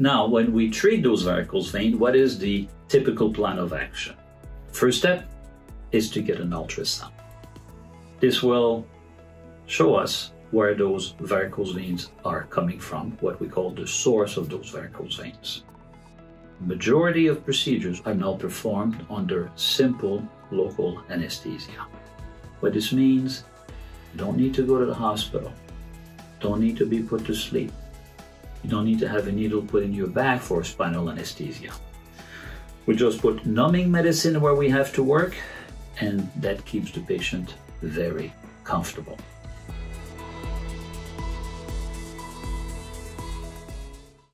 Now, when we treat those varicose veins, what is the typical plan of action? First step is to get an ultrasound. This will show us where those varicose veins are coming from, what we call the source of those varicose veins. Majority of procedures are now performed under simple local anesthesia. What this means, you don't need to go to the hospital, don't need to be put to sleep, you don't need to have a needle put in your back for spinal anesthesia. We just put numbing medicine where we have to work, and that keeps the patient very comfortable.